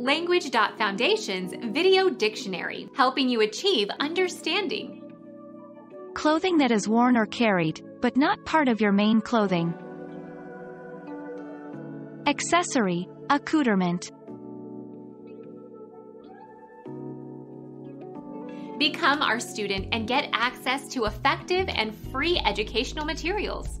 Language.Foundation's Video Dictionary, helping you achieve understanding. Clothing that is worn or carried, but not part of your main clothing. Accessory, accoutrement. Become our student and get access to effective and free educational materials.